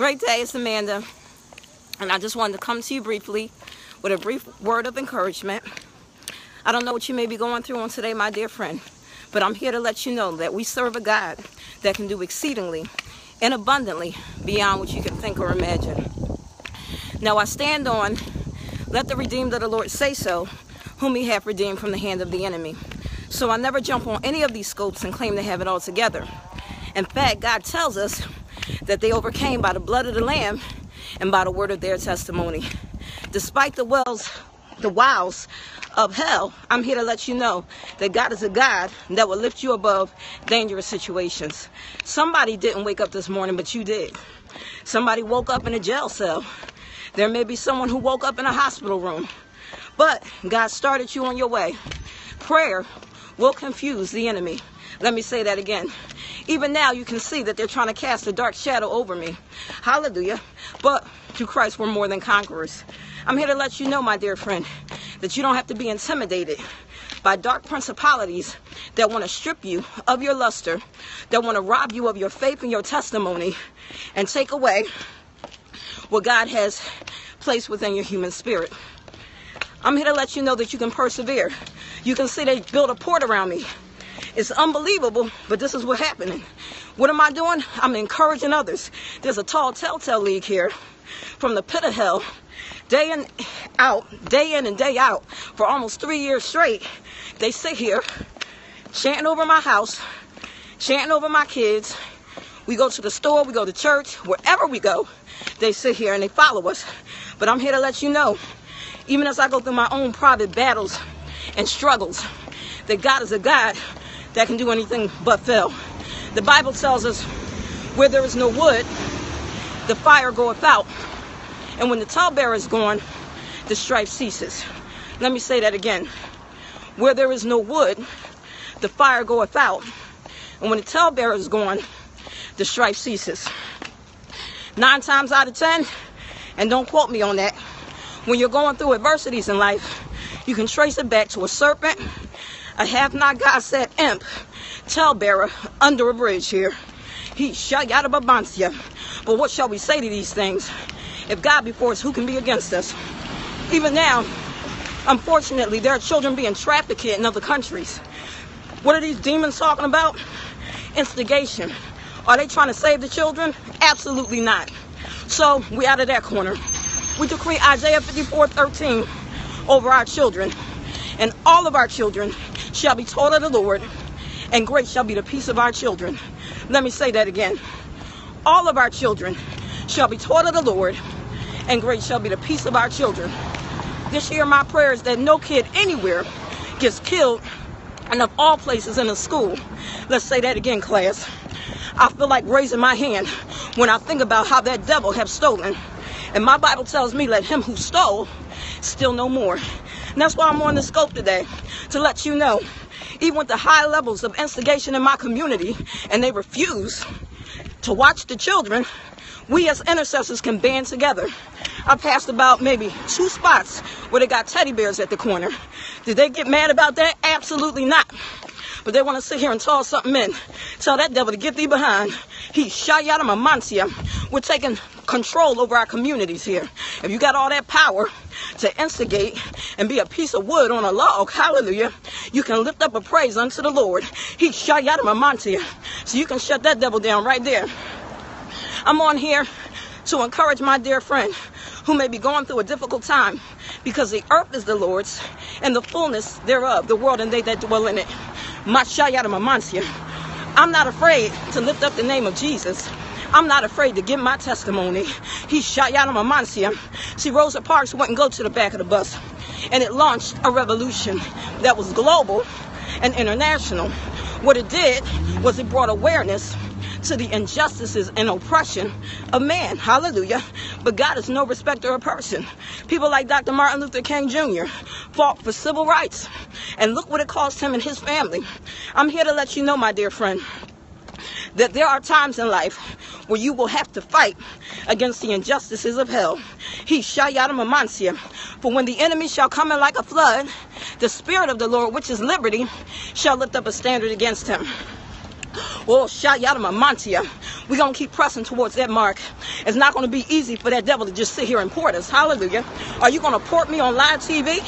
Great day, it's Amanda. And I just wanted to come to you briefly with a brief word of encouragement. I don't know what you may be going through on today, my dear friend, but I'm here to let you know that we serve a God that can do exceedingly and abundantly beyond what you can think or imagine. Now I stand on, let the redeemed of the Lord say so, whom he hath redeemed from the hand of the enemy. So I never jump on any of these scopes and claim to have it all together. In fact, God tells us that they overcame by the blood of the Lamb and by the word of their testimony. Despite the wells, the wows of hell, I'm here to let you know that God is a God that will lift you above dangerous situations. Somebody didn't wake up this morning, but you did. Somebody woke up in a jail cell. There may be someone who woke up in a hospital room. But God started you on your way. Prayer will confuse the enemy. Let me say that again. Even now, you can see that they're trying to cast a dark shadow over me. Hallelujah. But through Christ, we're more than conquerors. I'm here to let you know, my dear friend, that you don't have to be intimidated by dark principalities that want to strip you of your luster, that want to rob you of your faith and your testimony, and take away what God has placed within your human spirit. I'm here to let you know that you can persevere. You can see they built a port around me. It's unbelievable, but this is what's happening. What am I doing? I'm encouraging others. There's a tall telltale league here from the pit of hell, day in out, day in and day out, for almost three years straight. They sit here chanting over my house, chanting over my kids. We go to the store, we go to church, wherever we go, they sit here and they follow us. But I'm here to let you know, even as I go through my own private battles and struggles, that God is a God that can do anything but fail. The Bible tells us where there is no wood, the fire goeth out. And when the talebearer is gone, the strife ceases. Let me say that again. Where there is no wood, the fire goeth out. And when the talebearer is gone, the strife ceases. Nine times out of ten, and don't quote me on that, when you're going through adversities in life, you can trace it back to a serpent, a have not God said imp, talebearer under a bridge here. He shut out of Abancia. But what shall we say to these things? If God be for us, who can be against us? Even now, unfortunately, there are children being trafficked in other countries. What are these demons talking about? Instigation. Are they trying to save the children? Absolutely not. So we out of that corner. We decree Isaiah 54:13 over our children. And all of our children shall be taught of the Lord, and great shall be the peace of our children. Let me say that again. All of our children shall be taught of the Lord, and great shall be the peace of our children. This year, my prayer is that no kid anywhere gets killed, and of all places in a school. Let's say that again, class. I feel like raising my hand when I think about how that devil have stolen. And my Bible tells me, let him who stole steal no more. And that's why I'm on the scope today, to let you know, even with the high levels of instigation in my community, and they refuse to watch the children, we as intercessors can band together. I passed about maybe two spots where they got teddy bears at the corner. Did they get mad about that? Absolutely not. But they want to sit here and toss something in. Tell that devil to get thee behind. He shot out of Mamantia. We're taking control over our communities here. If you got all that power to instigate and be a piece of wood on a log, hallelujah, you can lift up a praise unto the Lord. He shot out of Mamantia. So you can shut that devil down right there. I'm on here to encourage my dear friend who may be going through a difficult time because the earth is the Lord's and the fullness thereof, the world and they that dwell in it. I'm not afraid to lift up the name of Jesus. I'm not afraid to give my testimony. He shot Yana Mamansia. See, Rosa Parks wouldn't go to the back of the bus. And it launched a revolution that was global and international. What it did was it brought awareness to the injustices and oppression of man. Hallelujah. But God is no respecter of a person. People like Dr. Martin Luther King Jr. fought for civil rights. And look what it cost him and his family. I'm here to let you know, my dear friend, that there are times in life where you will have to fight against the injustices of hell. He Shayadamamansia. For when the enemy shall come in like a flood, the spirit of the Lord, which is liberty, shall lift up a standard against him. Oh, Shayadamamantia. We're going to keep pressing towards that mark. It's not going to be easy for that devil to just sit here and port us. Hallelujah. Are you going to port me on live TV?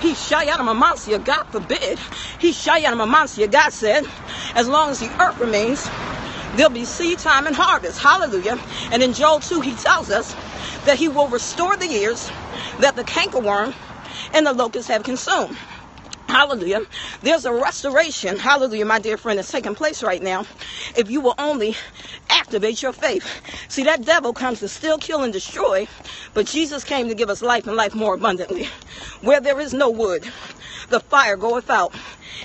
He shy out of my monster. God forbid. He shy out of my monster. God said, as long as the earth remains, there'll be seed time and harvest. Hallelujah. And in Joel 2, he tells us that he will restore the years that the cankerworm and the locusts have consumed. Hallelujah. There's a restoration, hallelujah, my dear friend, that's taking place right now. If you will only activate your faith. See, that devil comes to steal, kill, and destroy, but Jesus came to give us life and life more abundantly. Where there is no wood, the fire goeth out.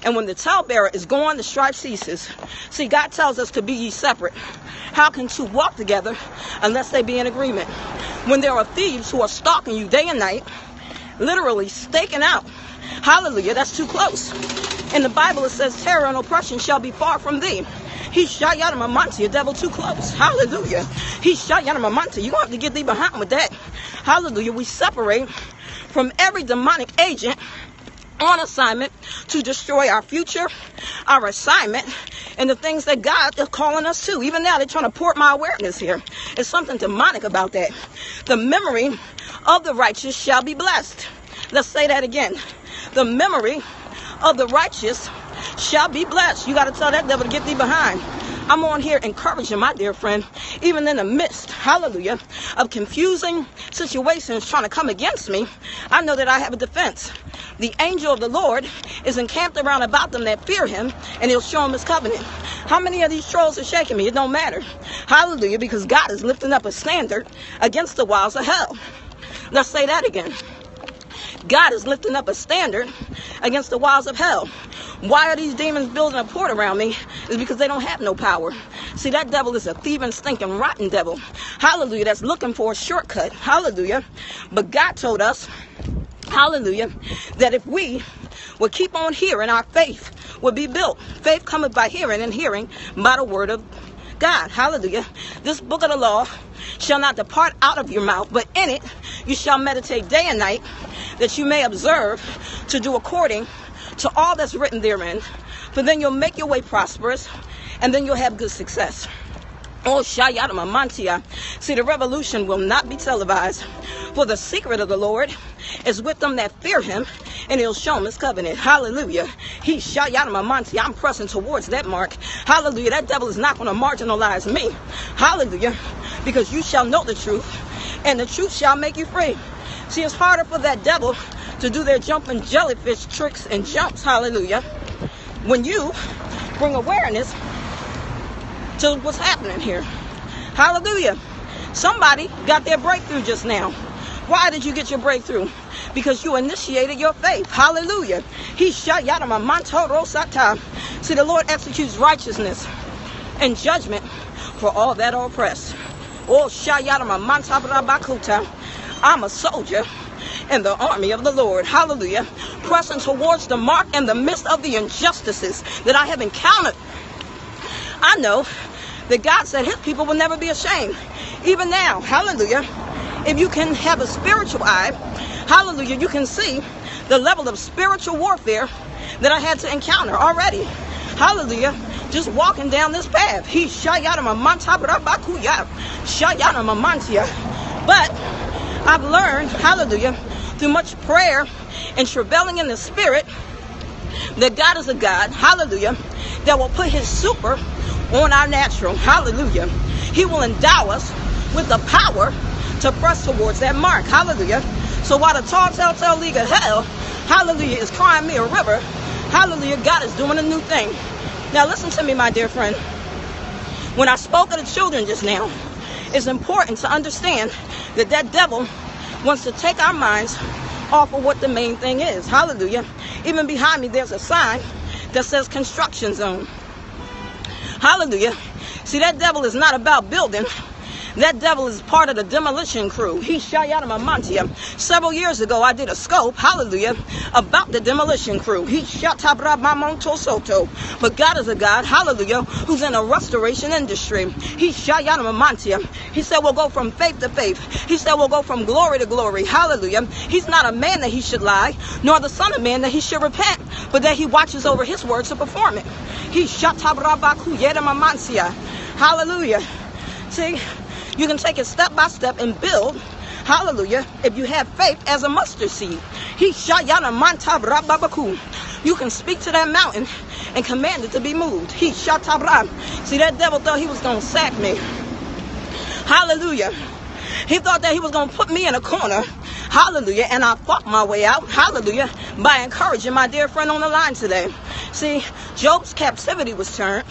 And when the talebearer is gone, the strife ceases. See, God tells us to be ye separate. How can two walk together unless they be in agreement? When there are thieves who are stalking you day and night, literally staking out Hallelujah. That's too close. In the Bible, it says, terror and oppression shall be far from thee. He shot you out of my monte, devil too close. Hallelujah. He shot you out of my monte. You're going to have to get thee behind with that. Hallelujah. We separate from every demonic agent on assignment to destroy our future, our assignment, and the things that God is calling us to. Even now, they're trying to port my awareness here. There's something demonic about that. The memory of the righteous shall be blessed. Let's say that again the memory of the righteous shall be blessed. You got to tell that devil to get thee behind. I'm on here encouraging my dear friend, even in the midst, hallelujah, of confusing situations trying to come against me. I know that I have a defense. The angel of the Lord is encamped around about them that fear him, and he'll show them his covenant. How many of these trolls are shaking me? It don't matter. Hallelujah, because God is lifting up a standard against the wiles of hell. Let's say that again. God is lifting up a standard against the walls of hell. Why are these demons building a port around me? Is because they don't have no power. See, that devil is a thieving, stinking, rotten devil. Hallelujah. That's looking for a shortcut. Hallelujah. But God told us, hallelujah, that if we would keep on hearing, our faith would be built. Faith cometh by hearing, and hearing by the word of God. Hallelujah. This book of the law shall not depart out of your mouth, but in it you shall meditate day and night, that you may observe to do according to all that's written therein. For then you'll make your way prosperous, and then you'll have good success. Oh, Shayadama Mantia. See, the revolution will not be televised. For the secret of the Lord is with them that fear him, and he'll show them his covenant. Hallelujah. He Shayadama Mantia. I'm pressing towards that mark. Hallelujah. That devil is not going to marginalize me. Hallelujah. Because you shall know the truth, and the truth shall make you free. See, it's harder for that devil to do their jumping jellyfish tricks and jumps. Hallelujah. When you bring awareness to what's happening here. Hallelujah. Somebody got their breakthrough just now. Why did you get your breakthrough? Because you initiated your faith. Hallelujah. He shot Yadama Mantoro Sata. See, the Lord executes righteousness and judgment for all that are oppressed. Oh, Shayadama Mantabrabakuta. I'm a soldier in the army of the Lord. Hallelujah. Pressing towards the mark in the midst of the injustices that I have encountered. I know that God said his people will never be ashamed. Even now, hallelujah. If you can have a spiritual eye, hallelujah, you can see the level of spiritual warfare that I had to encounter already. Hallelujah. Just walking down this path. He. But I've learned, hallelujah, through much prayer and travailing in the spirit, that God is a God, hallelujah, that will put his super on our natural. Hallelujah. He will endow us with the power to press towards that mark. Hallelujah. So while the tall telltale league of hell, hallelujah, is crying me a river, hallelujah, God is doing a new thing. Now listen to me, my dear friend. When I spoke of the children just now, it's important to understand that that devil wants to take our minds off of what the main thing is. Hallelujah. Even behind me, there's a sign that says construction zone. Hallelujah. See, that devil is not about building. That devil is part of the demolition crew. He shot out of my mantia. Several years ago, I did a scope, hallelujah, about the demolition crew. He shot my soto. But God is a God, hallelujah, who's in a restoration industry. He shot out of my mantia. He said we'll go from faith to faith. He said we'll go from glory to glory. Hallelujah. He's not a man that he should lie, nor the son of man that he should repent, but that he watches over his word to perform it. He shot Hallelujah. See, you can take it step by step and build. Hallelujah. If you have faith as a mustard seed. He shayana manta rababaku. You can speak to that mountain and command it to be moved. He shatabra. See, that devil thought he was to sack me. Hallelujah. He thought that he was to put me in a corner. Hallelujah. And I fought my way out. Hallelujah. By encouraging my dear friend on the line today. See, Job's captivity was turned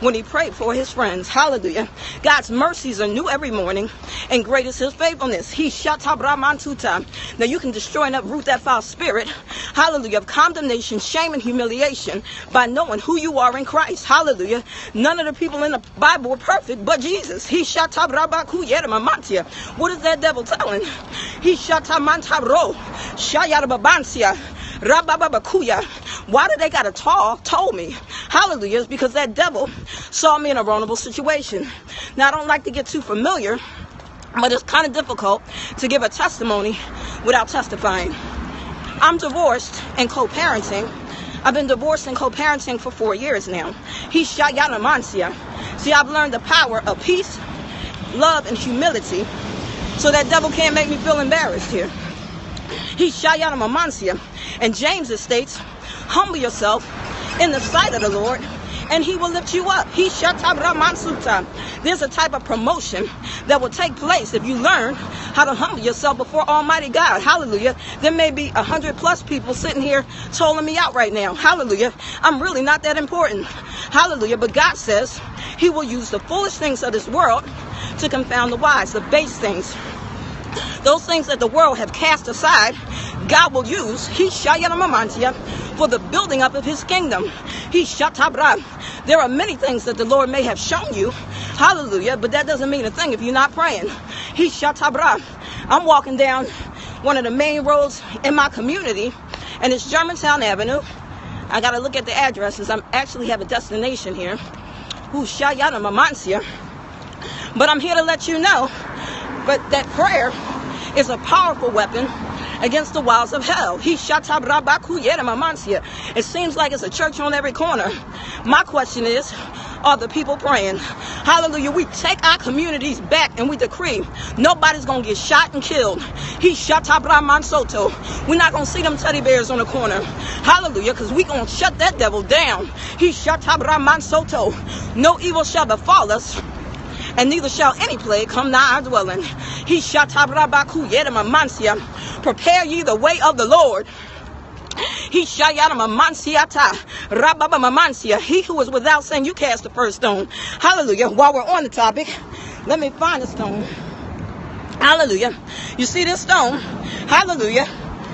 when he prayed for his friends. Hallelujah. God's mercies are new every morning, and great is his faithfulness. He shatabramantuta. Now you can destroy and uproot that foul spirit, hallelujah, of condemnation, shame, and humiliation by knowing who you are in Christ. Hallelujah. None of the people in the Bible were perfect, but Jesus. He shatabrabakuyeramamantia. What is that devil telling? He shatamantaro. Shayarababansia. Rabababakuya. Why did they got to talk? Told me. Hallelujah. Because that devil saw me in a vulnerable situation. Now, I don't like to get too familiar, but it's kind of difficult to give a testimony without testifying. I'm divorced and co-parenting. I've been divorced and co-parenting for four years now. He's Shayana Mansia. See, I've learned the power of peace, love, and humility so that devil can't make me feel embarrassed here. He's Shayana Mamansia. And James states, humble yourself in the sight of the Lord and he will lift you up. He shatabramansuta. There's a type of promotion that will take place if you learn how to humble yourself before Almighty God. Hallelujah. There may be a hundred plus people sitting here tolling me out right now. Hallelujah. I'm really not that important. Hallelujah. But God says he will use the foolish things of this world to confound the wise, the base things. Those things that the world have cast aside, God will use. He for the building up of his kingdom. He. There are many things that the Lord may have shown you. Hallelujah. But that doesn't mean a thing if you're not praying. He. I'm walking down one of the main roads in my community, and it's Germantown Avenue. I gotta look at the addresses. I actually have a destination here. Who Shayana Mamansia. But I'm here to let you know but that prayer is a powerful weapon against the walls of hell. He. It seems like it's a church on every corner. My question is, are the people praying? Hallelujah. We take our communities back and we decree nobody's going to get shot and killed. He shot Soto. We're not going to see them teddy bears on the corner. Hallelujah. Because we're going to shut that devil down. He shot Soto. No evil shall befall us and neither shall any plague come nigh our dwelling. He shall taprabakuyetamamansya. Prepare ye the way of the Lord. He Rababa He who is without sin, you cast the first stone. Hallelujah. While we're on the topic, let me find a stone. Hallelujah. You see this stone? Hallelujah.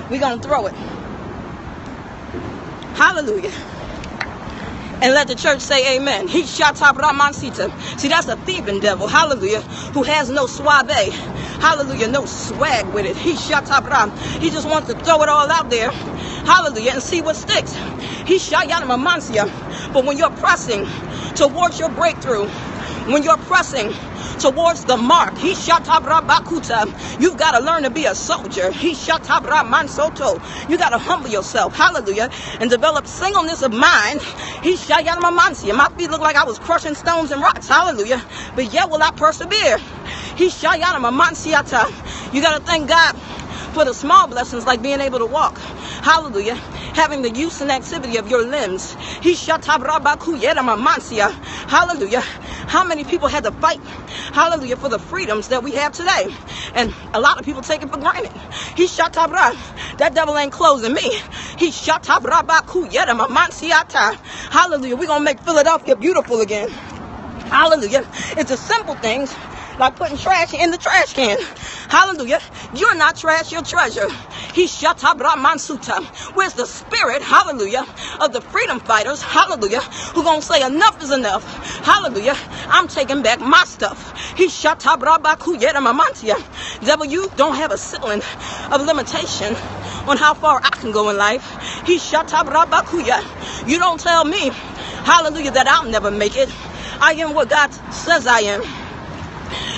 We're going to throw it. Hallelujah and let the church say amen. He shot Ramansita. See, that's a thieving devil, hallelujah, who has no suave, hallelujah, no swag with it. He shot He just wants to throw it all out there, hallelujah, and see what sticks. He shot Yanamamansia. But when you're pressing towards your breakthrough, when you're pressing towards the mark. He shatabrabakuta. You've got to learn to be a soldier. He shatabramansoto. You got to humble yourself. Hallelujah. And develop singleness of mind. He shayamamansia. My feet look like I was crushing stones and rocks. Hallelujah. But yet will I persevere. He shayamamansiata. You got to thank God for the small blessings like being able to walk. Hallelujah. Having the use and activity of your limbs. He Hallelujah. How many people had to fight? Hallelujah for the freedoms that we have today. And a lot of people take it for granted. He shot top That devil ain't closing me. He shot top Hallelujah. We're gonna make Philadelphia beautiful again. Hallelujah. It's the simple things like putting trash in the trash can. Hallelujah. You're not trash, you're treasure. He mansuta. Where's the spirit, hallelujah, of the freedom fighters, hallelujah, who gonna say enough is enough. Hallelujah. I'm taking back my stuff. He. Devil, you don't have a ceiling of limitation on how far I can go in life. He. You don't tell me, hallelujah, that I'll never make it. I am what God says I am.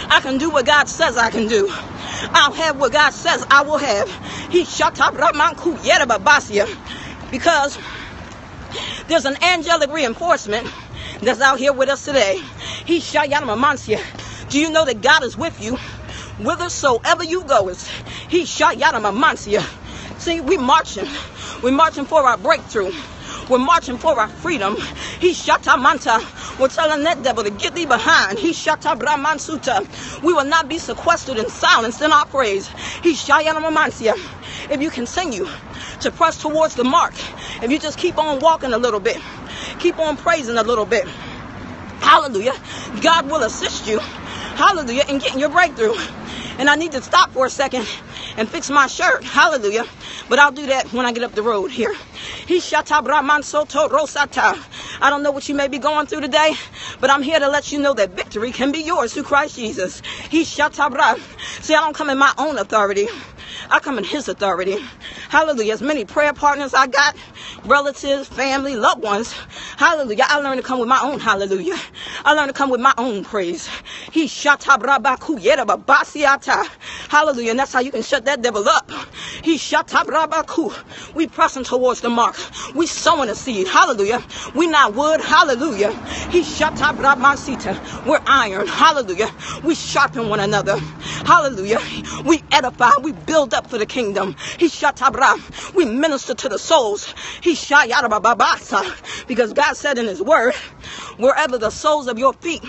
I can do what God says I can do. I'll have what God says I will have. He shut up because there's an angelic reinforcement that's out here with us today. He shot Do you know that God is with you? Whithersoever you go, is He shot Yadamamansia. See, we marching. We're marching for our breakthrough. We're marching for our freedom. He shot manta. We're telling that devil to get thee behind. He shot brahmansuta. We will not be sequestered and silenced in our praise. He shot If you continue to press towards the mark, if you just keep on walking a little bit, keep on praising a little bit, hallelujah, God will assist you, hallelujah, in getting your breakthrough. And I need to stop for a second and fix my shirt, hallelujah. But I'll do that when I get up the road here. He shata brahman soto rosata. I don't know what you may be going through today, but I'm here to let you know that victory can be yours through Christ Jesus. He shatabra. See, I don't come in my own authority. I come in his authority. Hallelujah. As many prayer partners I got, relatives, family, loved ones. Hallelujah. I learned to come with my own hallelujah. I learned to come with my own praise. He shatabrabaku yerababasiata. Ah, hallelujah. And that's how you can shut that devil up. He shatabrabaku. We pressing towards the mark. We sowing a seed. Hallelujah. We not wood. Hallelujah. He shatabramasita. We're iron. Hallelujah. We sharpen one another. Hallelujah. We edify. We build up for the kingdom. He shatabra. We minister to the souls. He shayarababasa. Because God said in his word, wherever the soles of your feet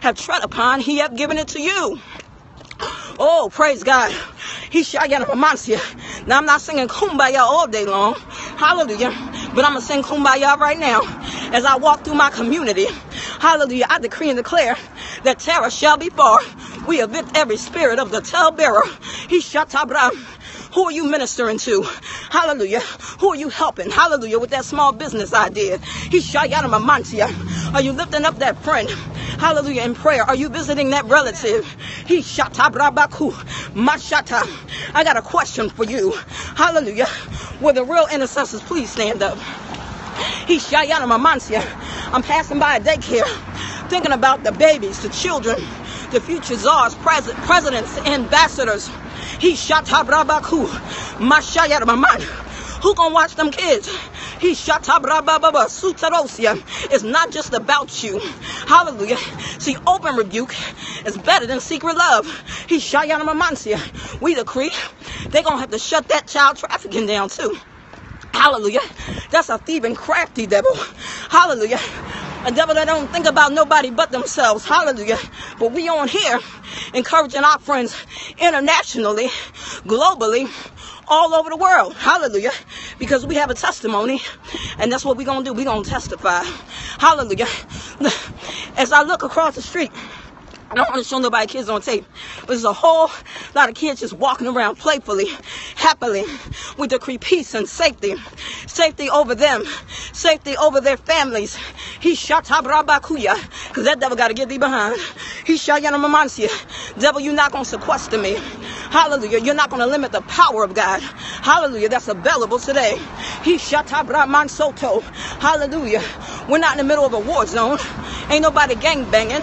have tread upon, he have given it to you. Oh, praise God. He shot Now I'm not singing kumbaya all day long. Hallelujah. But I'm going to sing kumbaya right now as I walk through my community. Hallelujah. I decree and declare that terror shall be far. We evict every spirit of the talebearer. He shot who are you ministering to? Hallelujah. Who are you helping? Hallelujah. With that small business idea. He shot out of my mantia. Are you lifting up that friend? Hallelujah. In prayer. Are you visiting that relative? He shot brabaku. Mashata. I got a question for you. Hallelujah. Will the real intercessors please stand up? He shot out of my mantia. I'm passing by a daycare thinking about the babies, the children, the future czars, pres- presidents, ambassadors. He shot Tabrabaku. Mashayat Maman. Who gonna watch them kids? He shot Tabrababa. It's not just about you. Hallelujah. See, open rebuke is better than secret love. He shot Yanamamansia. We decree they're gonna have to shut that child trafficking down too. Hallelujah. That's a thieving, crafty devil. Hallelujah. A devil that don't think about nobody but themselves. Hallelujah. But we on here encouraging our friends internationally, globally, all over the world. Hallelujah. Because we have a testimony and that's what we're going to do. We're going to testify. Hallelujah. As I look across the street, I don't want to show nobody kids on tape, but there's a whole lot of kids just walking around playfully, happily. We decree peace and safety. Safety over them, safety over their families. He shot Tabrabakuya, because that devil got to get thee behind. He shot Yanamamansia. Devil, you're not going to sequester me. Hallelujah. You're not going to limit the power of God. Hallelujah. That's available today. He shot Tabraman Soto. Hallelujah. We're not in the middle of a war zone. Ain't nobody gang banging.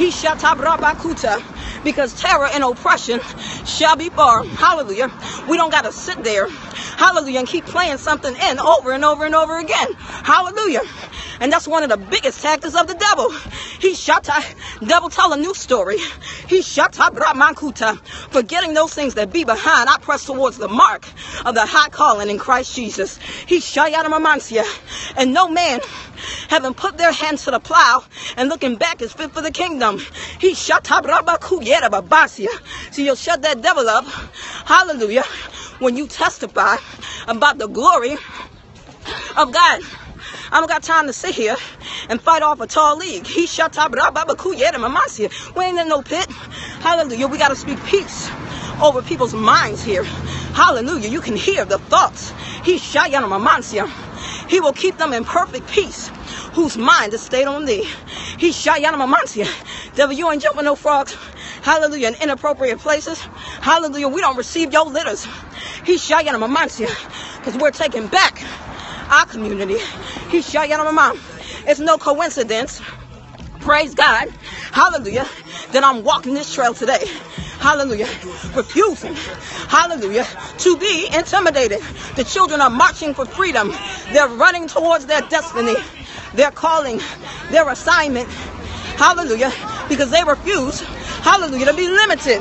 He shall shatabrabakuta because terror and oppression shall be far. Hallelujah. We don't got to sit there. Hallelujah. And keep playing something in over and over and over again. Hallelujah. And that's one of the biggest tactics of the devil. He shot devil tell a new story. He shot mankuta. Forgetting those things that be behind, I press towards the mark of the high calling in Christ Jesus. He shot out of mamansia. And no man having put their hands to the plow and looking back is fit for the kingdom. He shut up, babasia. So you'll shut that devil up. Hallelujah. When you testify about the glory of God. I don't got time to sit here and fight off a tall league. He shut up. We ain't in no pit. Hallelujah. We got to speak peace over people's minds here. Hallelujah. You can hear the thoughts. He shot He will keep them in perfect peace whose mind is stayed on thee. He shot Yanamamansia. Devil, you ain't jumping no frogs. Hallelujah. In inappropriate places. Hallelujah. We don't receive your litters. He shot Yanamamansia. Because we're taking back our community. He shot Yanamamam. It's no coincidence. Praise God. Hallelujah. That I'm walking this trail today. Hallelujah. Refusing. Hallelujah. To be intimidated. The children are marching for freedom. They're running towards their destiny, their calling, their assignment. Hallelujah. because they refuse, hallelujah, to be limited.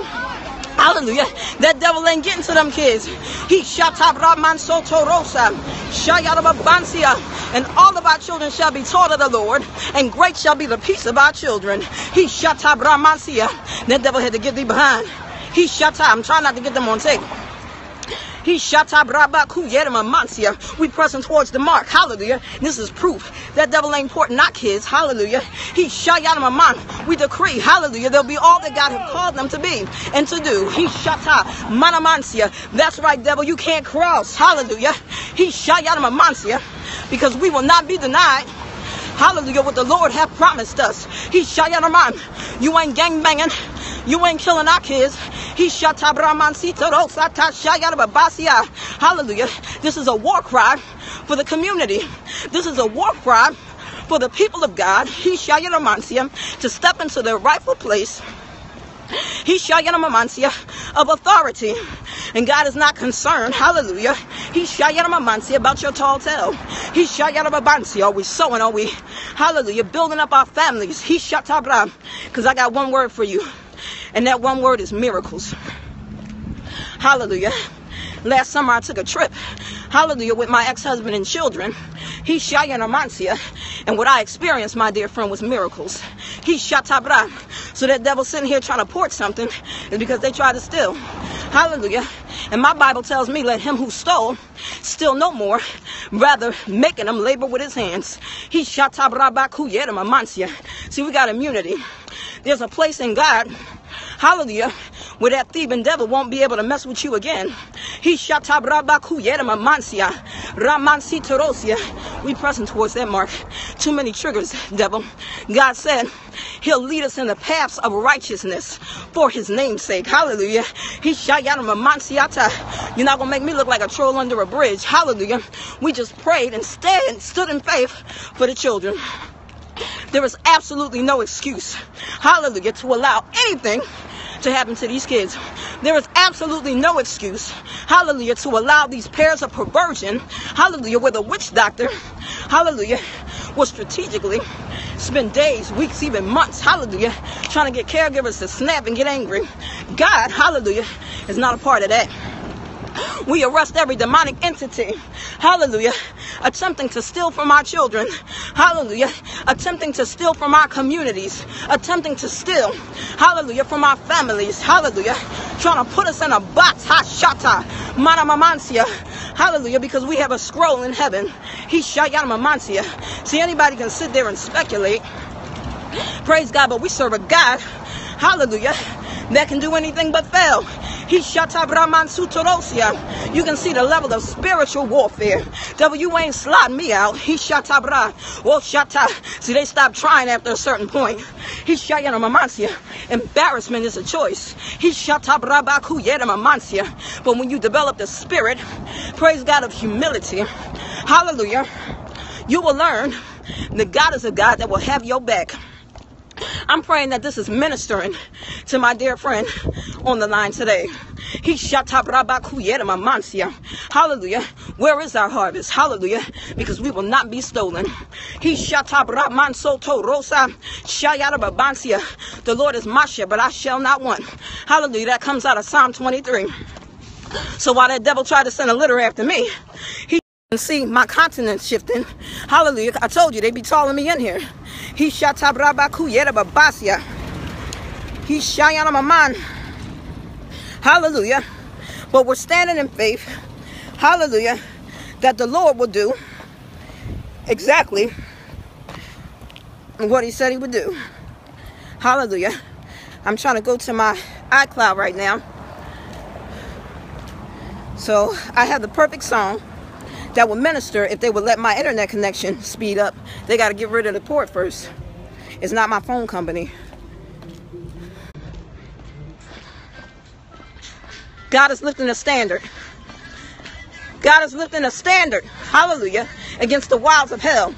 Hallelujah. That devil ain't getting to them kids. He shot up Raman Soto Rosa. Shayarabansia. And all of our children shall be taught of the Lord, and great shall be the peace of our children. He shot up Ramansia. That devil had to get thee behind. He shut up. I'm trying not to get them on tape. He we pressing towards the mark. Hallelujah. This is proof that devil ain't important, not kids. Hallelujah. He shot out of shayatamaman. We decree, hallelujah, they'll be all that God has called them to be and to do. He shata manamansia. That's right, devil. You can't cross. Hallelujah. He shot out of shayatamamansia. Because we will not be denied. Hallelujah, what the Lord have promised us. He shayanaman. You ain't gang banging. You ain't killing our kids. He Hallelujah. This is a war cry for the community. This is a war cry for the people of God. He to step into their rightful place. He of authority. And God is not concerned, hallelujah. He about your tall tale. He are we sowing? Are we, hallelujah, building up our families? He because I got one word for you. And that one word is miracles. Hallelujah. Last summer I took a trip, hallelujah, with my ex-husband and children. He Shayan Amantia. And what I experienced, my dear friend, was miracles. He Shatabra. So that devil sitting here trying to port something is because they tried to steal. Hallelujah. And my Bible tells me, let him who stole steal no more, rather making him labor with his hands. He Amantia. See, we got immunity. There's a place in God Hallelujah. Where that thieving devil won't be able to mess with you again. He. We pressing towards that mark. Too many triggers, devil. God said he'll lead us in the paths of righteousness for his name's sake. Hallelujah. He shot You're not gonna make me look like a troll under a bridge. Hallelujah. We just prayed and stand, stood in faith for the children. There is absolutely no excuse, hallelujah, to allow anything to happen to these kids. There is absolutely no excuse, hallelujah, to allow these pairs of perversion, hallelujah, where the witch doctor, hallelujah, will strategically spend days, weeks, even months, hallelujah, trying to get caregivers to snap and get angry. God, hallelujah, is not a part of that. We arrest every demonic entity, hallelujah, attempting to steal from our children, hallelujah, attempting to steal from our communities, attempting to steal, hallelujah, from our families, hallelujah, trying to put us in a box, ha shata, manamamansia, hallelujah, because we have a scroll in heaven. He shayamamansia. See, anybody can sit there and speculate. Praise God, but we serve a God, hallelujah, that can do anything but fail. He sutorosia. You can see the level of spiritual warfare. Devil, you ain't slotting me out. He shatabra. Oh shata. See, they stop trying after a certain point. He mamansia. Embarrassment is a choice. He mamansia. But when you develop the spirit, praise God of humility, hallelujah, you will learn the God is a God that will have your back. I'm praying that this is ministering to my dear friend on the line today. He Hallelujah. Where is our harvest? Hallelujah. Because we will not be stolen. He shot top ramansoto rosa The Lord is my shepherd, but I shall not want. Hallelujah. That comes out of Psalm 23. So while that devil tried to send a litter after me, he see my continent shifting. Hallelujah. I told you they'd be calling me in here. He shatabrabaku babasia. He shayana. Hallelujah. But we're standing in faith. Hallelujah. That the Lord will do exactly what he said he would do. Hallelujah. I'm trying to go to my iCloud right now. So I have the perfect song that would minister if they would let my internet connection speed up. They got to get rid of the port first. It's not my phone company. God is lifting a standard. God is lifting a standard, hallelujah, against the wilds of hell.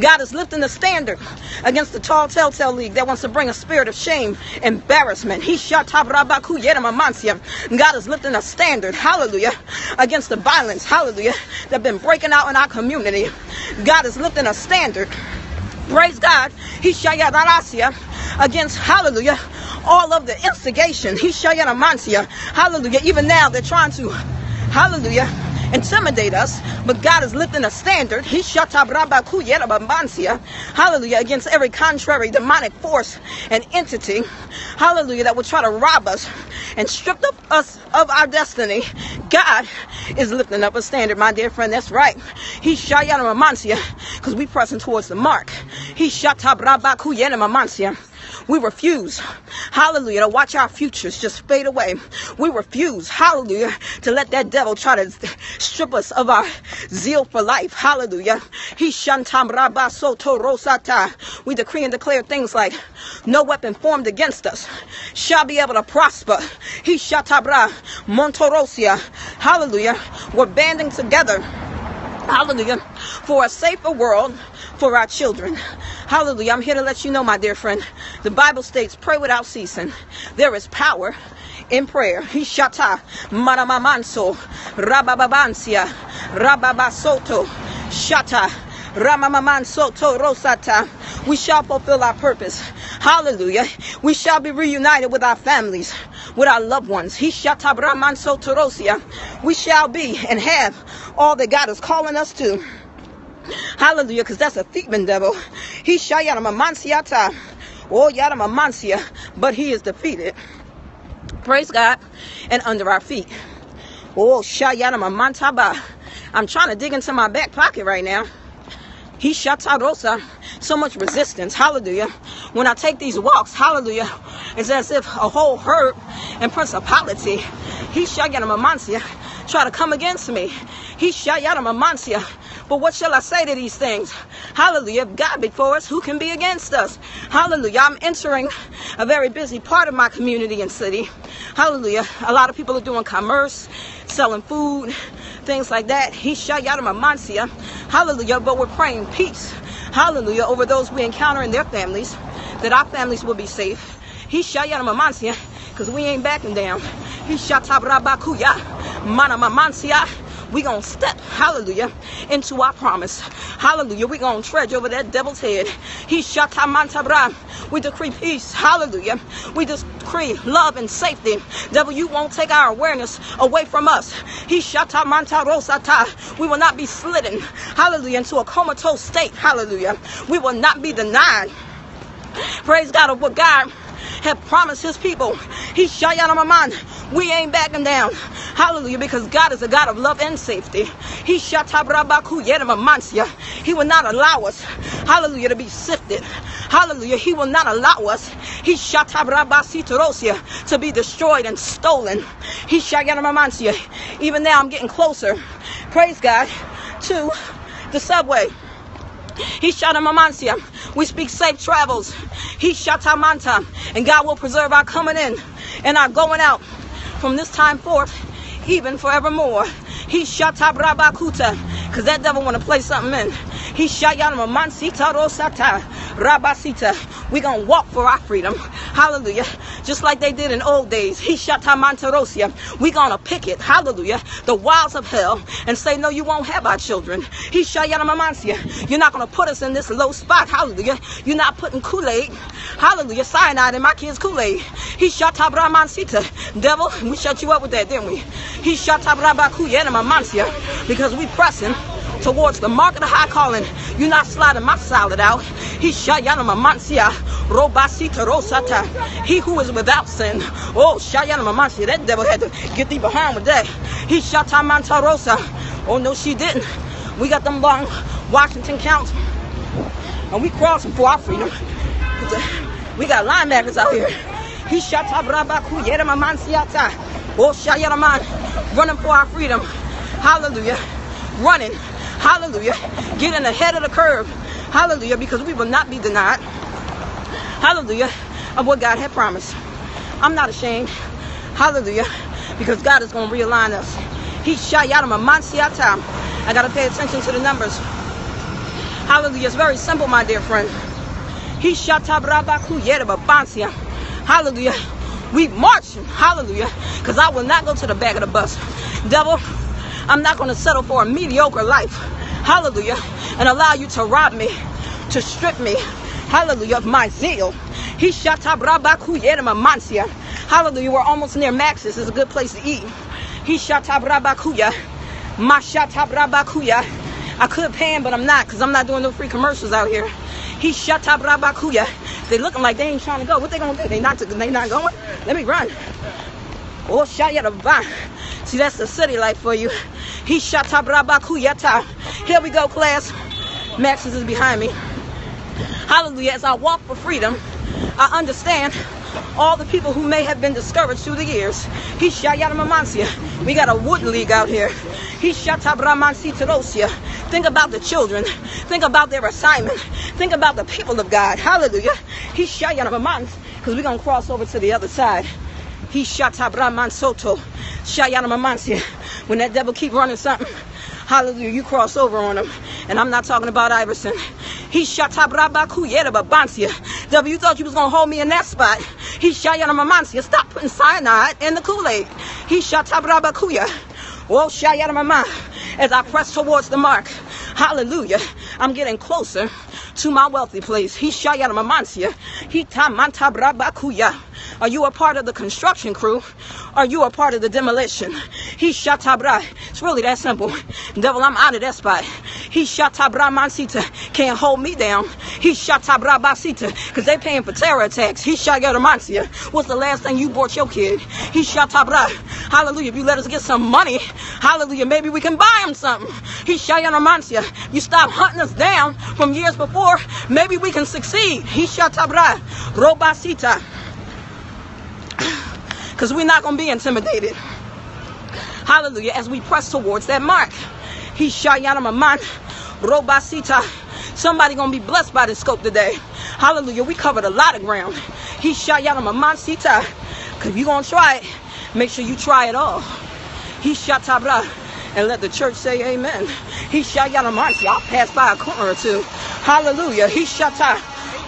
God is lifting the standard against the tall telltale league that wants to bring a spirit of shame, embarrassment. He shot God is lifting a standard, hallelujah, against the violence, hallelujah, that been breaking out in our community. God is lifting a standard. Praise God. He against, hallelujah, all of the instigation. He Shayanamansia. Hallelujah. Even now they're trying to, hallelujah, intimidate us, but God is lifting a standard. He Hallelujah. Against every contrary demonic force and entity. Hallelujah. That will try to rob us and strip us of our destiny. God is lifting up a standard, my dear friend. That's right. He Shayana because we pressing towards the mark. He Shatabrabaku Mamansia. We refuse, hallelujah, to watch our futures just fade away. We refuse, hallelujah, to let that devil try to strip us of our zeal for life. Hallelujah. He shantam. We decree and declare things like no weapon formed against us shall be able to prosper. He shatabra montorosia. Hallelujah. We're banding together. Hallelujah. For a safer world for our children. Hallelujah. I'm here to let you know, my dear friend. The Bible states, pray without ceasing. There is power in prayer. Hishata, Maramamanso, Rabababansia, Rababasoto, Shata, Ramamaman Soto Rosata. We shall fulfill our purpose. Hallelujah. We shall be reunited with our families, with our loved ones. Hishata Brahman Sotorosia. We shall be and have all that God is calling us to. Hallelujah, because that's a thieving devil. He shayana Oh, yada but he is defeated. Praise God. And under our feet. Oh, shayana mamantaba. I'm trying to dig into my back pocket right now. He shatarosa. So much resistance. Hallelujah. When I take these walks, hallelujah, it's as if a whole herd and principality, he shayana mamansia, try to come against me. He shayana mamansia but what shall I say to these things? Hallelujah. If God before us, who can be against us? Hallelujah. I'm entering a very busy part of my community and city. Hallelujah. A lot of people are doing commerce, selling food, things like that. He shot Mansia. Hallelujah. But we're praying peace. Hallelujah. Over those we encounter in their families, that our families will be safe. He shot Mansia because we ain't backing down. He shot Tabrabakuya. Mana Mamansia we going to step, hallelujah, into our promise. Hallelujah. we going to trudge over that devil's head. He shatamantabra. We decree peace. Hallelujah. We decree love and safety. Devil, you won't take our awareness away from us. He shatamantarosata. We will not be slidden, hallelujah, into a comatose state. Hallelujah. We will not be denied. Praise God of what God had promised his people. He mind. We ain't backing down. Hallelujah. Because God is a God of love and safety. He. He will not allow us, hallelujah, to be sifted. Hallelujah. He will not allow us. He to be destroyed and stolen. He Even now I'm getting closer. Praise God to the subway. He shot We speak safe travels. He shot manta. And God will preserve our coming in and our going out from this time forth, even forevermore. He shot Tabrabakuta. Because that devil want to play something in. He shot Yanama Mansita Rosata Rabasita. we going to walk for our freedom. Hallelujah. Just like they did in old days. He shot Tamantarosia. we going to pick it. Hallelujah. The wilds of hell and say, no, you won't have our children. He shot Yanama You're not to put us in this low spot. Hallelujah. You're not putting Kool-Aid. Hallelujah. Cyanide in my kids' Kool-Aid. He shot Tabramansita. Devil, we shut you up with that, didn't we? He shot Tabrabaku Yanama because we pressing towards the mark of the high calling. You're not sliding my salad out. He shayana mamansia robasita rosata. He who is without sin. Oh shayana mamansia. That devil had to get thee behind with that. He shata manta rosa. Oh no, she didn't. We got them long Washington counts. And we crossing for our freedom. We got linebackers out here. He shot Tabrabaku Yerama Mansiata. Oh Shayaraman. Running for our freedom. Hallelujah. Running Hallelujah. Getting ahead of the curve. Hallelujah. Because we will not be denied. Hallelujah. Of what God had promised. I'm not ashamed. Hallelujah. Because God is going to realign us. He shot yadama mansiata. I got to pay attention to the numbers. Hallelujah. It's very simple, my dear friend. He shot. Hallelujah. We marching. Hallelujah. Because I will not go to the back of the bus. Devil, I'm not going to settle for a mediocre life. Hallelujah. And allow you to rob me, to strip me, hallelujah, of my zeal. He shatabrabakuya Hallelujah. We're almost near Max's. It's a good place to eat. He shatabrabakuya. Mashatabrabakuya. I could pay him, but I'm not because I'm not doing no free commercials out here. He shatabrabakuya. They looking like they ain't trying to go. What they gonna do? They not they not going? Let me run. Oh, shot shayarabah. See, that's the city life for you. He shatabrabakuyata. Here we go, class. Max is behind me. Hallelujah. As I walk for freedom, I understand all the people who may have been discouraged through the years. He shayaramamansia. We got a wood league out here. He shatabramansi Think about the children. Think about their assignment. Think about the people of God. Hallelujah. He shayaramamansi. Because we're going to cross over to the other side. He shatabraman soto. Shayaramamansia. When that devil keep running something, hallelujah, you cross over on him. And I'm not talking about Iverson. He shot Tabrabakuya W, you thought you was gonna hold me in that spot. He shot Yanamamansia. Stop putting cyanide in the Kool-Aid. He shot Tabrabakuya. Oh, Shayanamama. As I press towards the mark. Hallelujah. I'm getting closer to my wealthy place. He Shayanamamansia. He Tamantabrabakuya. Are you a part of the construction crew? Are you a part of the demolition? He shatabra. It's really that simple. Devil, I'm out of that spot. He shatabra mansita. Can't hold me down. He shatabra basita. Because they paying for terror attacks. He shagaramansia. What's the last thing you bought your kid? He shatabra. Hallelujah. If you let us get some money, hallelujah, maybe we can buy him something. He shagaramansia. You stop hunting us down from years before, maybe we can succeed. He shatabra. Robasita because we're not going to be intimidated. Hallelujah. As we press towards that mark. He man, robasita. Somebody going to be blessed by this scope today. Hallelujah. We covered a lot of ground. He man, sita. Because you going to try it, make sure you try it all. He shatabra. And let the church say amen. He shayanamansi. I'll pass by a corner or two. Hallelujah. He shata.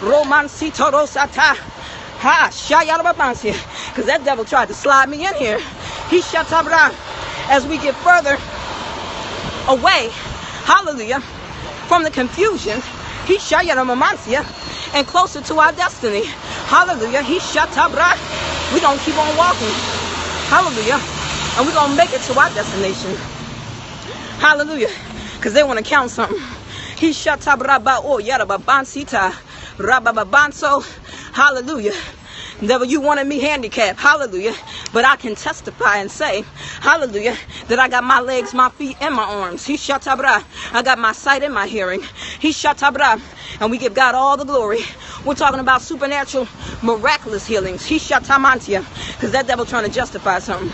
Romansito rosata. Ha, shayarababansi. Because that devil tried to slide me in here. He shut up as we get further away, hallelujah, from the confusion. He shayaramamansia and closer to our destiny. Hallelujah. He shut up We're going to keep on walking. Hallelujah. And we're going to make it to our destination. Hallelujah. Because they want to count something. He shut up oh yarababansita. Rababanso. Hallelujah. Devil, you wanted me handicapped. Hallelujah. But I can testify and say, hallelujah, that I got my legs, my feet, and my arms. He shatabra. I got my sight and my hearing. He shatabra. And we give God all the glory. We're talking about supernatural, miraculous healings. He shatamantia. Because that devil trying to justify something.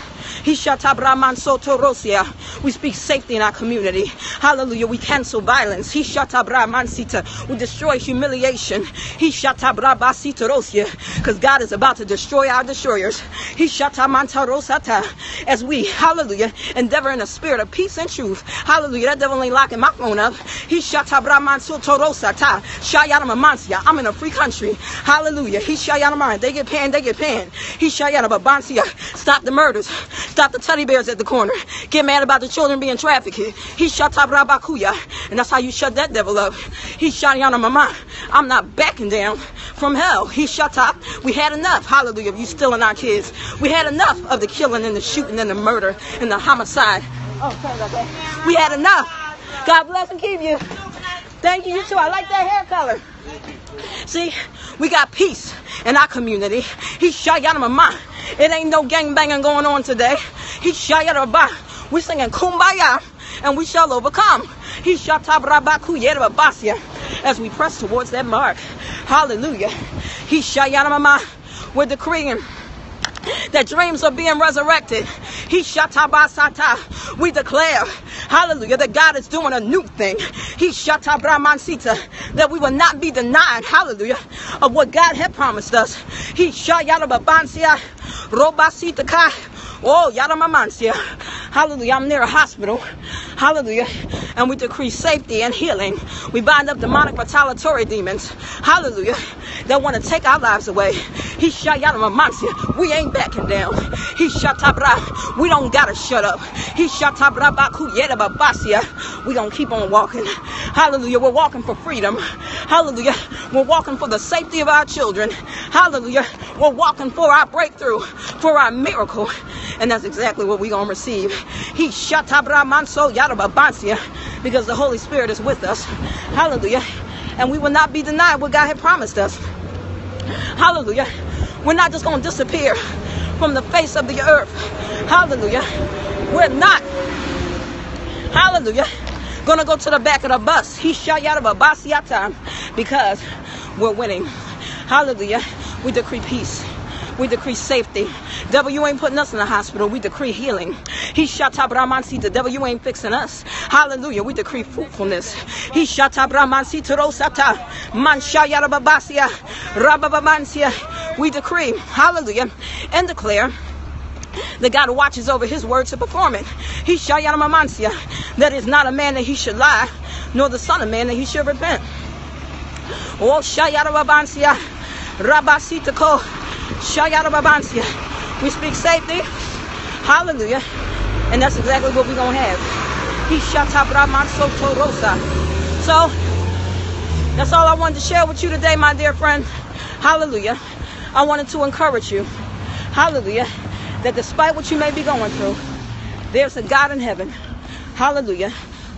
We speak safety in our community. Hallelujah. We cancel violence. Hishatabraman Sita. We destroy humiliation. He shatabra basito rosia. Because God is about to destroy our destroyers. He shatter manta rosata. As we, hallelujah, endeavor in a spirit of peace and truth. Hallelujah. That devil ain't locking my phone up. He shatta brahman so torosata. Shayadama mancia. I'm in a free country. Hallelujah. He shayada mind. They get paying, they get paying. Stop the murders. Stop the teddy bears at the corner. Get mad about the children being trafficked. He shut up Rabakuya. And that's how you shut that devil up. He shot Yana Mama. I'm not backing down from hell. He shut up. We had enough. Hallelujah. You stealing our kids. We had enough of the killing and the shooting and the murder and the homicide. Oh. We had enough. God bless and keep you. Thank you, you too. I like that hair color. See, we got peace in our community. He shot of my mind. It ain't no gang banging going on today. He my We singing kumbaya and we shall overcome. He shot basia as we press towards that mark. Hallelujah. He mind. We're decreeing that dreams are being resurrected. He shatabasata. We declare, hallelujah, that God is doing a new thing. He shatabramansita. That we will not be denied, hallelujah, of what God had promised us. He shayalababansia robasita ka. Oh, Yadamamansia. Hallelujah. I'm near a hospital. Hallelujah. And we decree safety and healing. We bind up demonic retaliatory demons. Hallelujah that want to take our lives away. He shot Yanamansia. We ain't backing down. He shot Tabra. We don't gotta shut up. He shot Tabra Bakuyeta Babasia. We gonna keep on walking. Hallelujah. We're walking for freedom. Hallelujah. We're walking for the safety of our children. Hallelujah. We're walking for our breakthrough, for our miracle. And that's exactly what we're going to receive. He shut manso yarababansia because the Holy Spirit is with us. Hallelujah. And we will not be denied what God had promised us. Hallelujah. We're not just going to disappear from the face of the earth. Hallelujah. We're not. Hallelujah Gonna go to the back of the bus. He shot out of a bus time because we're winning. Hallelujah. We decree peace. We decree safety. Devil, you ain't putting us in the hospital. We decree healing. He shot Tabramansi. The devil, you ain't fixing us. Hallelujah. We decree fruitfulness. He shot Tabramansi to Rosata. Manshayarababasia. Rababamansia. We decree. Hallelujah. And declare that God watches over his word to perform it. He shayaramamansia. That is not a man that he should lie, nor the son of man that he should repent. Oh shayarababansia. Rabasitako. We speak safety. Hallelujah. And that's exactly what we're gonna have. He. So that's all I wanted to share with you today, my dear friend. Hallelujah. I wanted to encourage you. Hallelujah that despite what you may be going through, there's a God in heaven, hallelujah,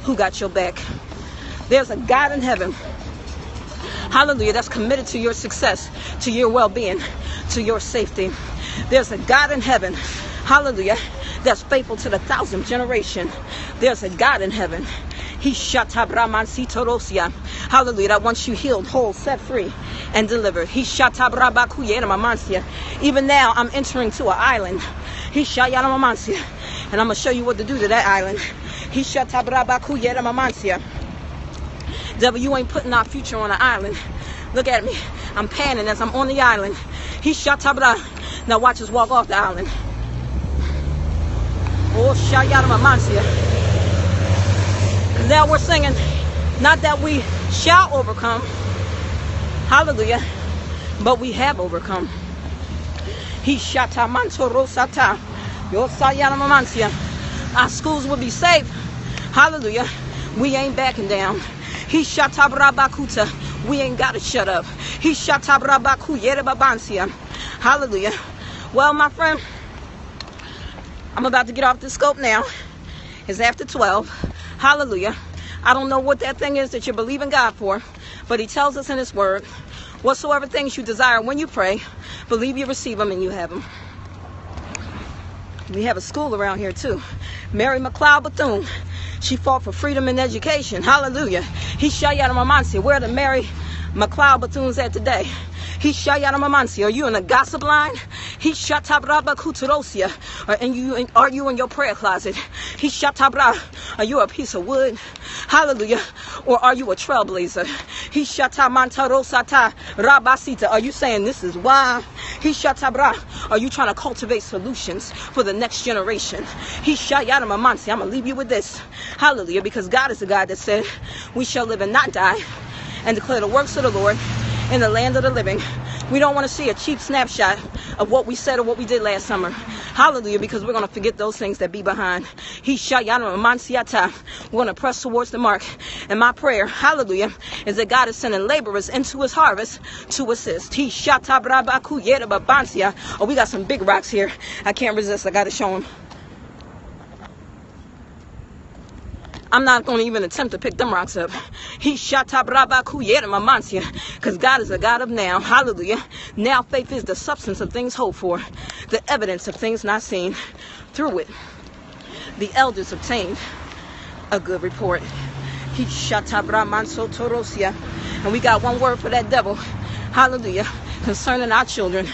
who got your back. There's a God in heaven, hallelujah, that's committed to your success, to your well being, to your safety. There's a God in heaven, hallelujah, that's faithful to the thousandth generation. There's a God in heaven. He shatabraman Hallelujah. That once you healed, whole, set free, and delivered. He shatabrabakuyena Even now, I'm entering to an island. He shayana mamansia. And I'm going to show you what to do to that island. He shatabrabakuyena mamansia. Devil, you ain't putting our future on an island. Look at me. I'm panning as I'm on the island. He shatabra. Now watch us walk off the island. Oh, shayana mamansia. Now we're singing, not that we shall overcome, hallelujah, but we have overcome. He shata mantoro sata. Our schools will be safe. Hallelujah. We ain't backing down. He shata brabakuta. We ain't gotta shut up. He shata brabaku yerebabansia. Hallelujah. Well, my friend, I'm about to get off the scope now. It's after 12. Hallelujah. I don't know what that thing is that you believe in God for, but He tells us in His Word whatsoever things you desire when you pray, believe you receive them and you have them. We have a school around here too. Mary McLeod Bethune. She fought for freedom and education. Hallelujah. He shot out of Mamansi. Where the Mary McLeod Bethune's at today? He Are you in a gossip line? He shatabraba kuturosia. Uh, and you are you in your prayer closet? He shatabra. Are you a piece of wood? Hallelujah. Or are you a trailblazer? He shatamantarosata rabasita. Are you saying this is why? He shatabra. Are you trying to cultivate solutions for the next generation? He shayatamamansi. I'm gonna leave you with this. Hallelujah. Because God is the God that said we shall live and not die and declare the works of the Lord in the land of the living. We don't want to see a cheap snapshot of what we said or what we did last summer. Hallelujah, because we're going to forget those things that be behind. He shot Yana. We're going to press towards the mark. And my prayer, hallelujah, is that God is sending laborers into his harvest to assist. He shot Oh, we got some big rocks here. I can't resist. I got to show them. I'm not going to even attempt to pick them rocks up. He shot because God is a God of now. Hallelujah. Now faith is the substance of things hoped for, the evidence of things not seen. Through it, the elders obtained a good report. He shot torosia. And we got one word for that devil. Hallelujah. Concerning our children.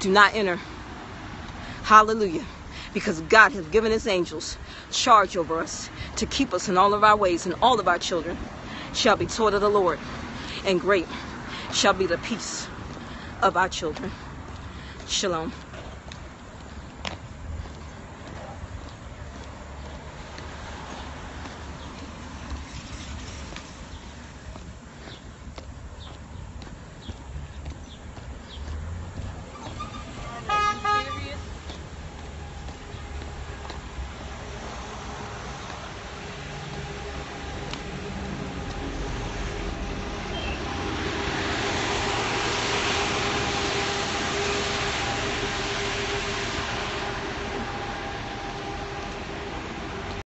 Do not enter. Hallelujah because God has given his angels charge over us to keep us in all of our ways, and all of our children shall be taught of the Lord, and great shall be the peace of our children. Shalom.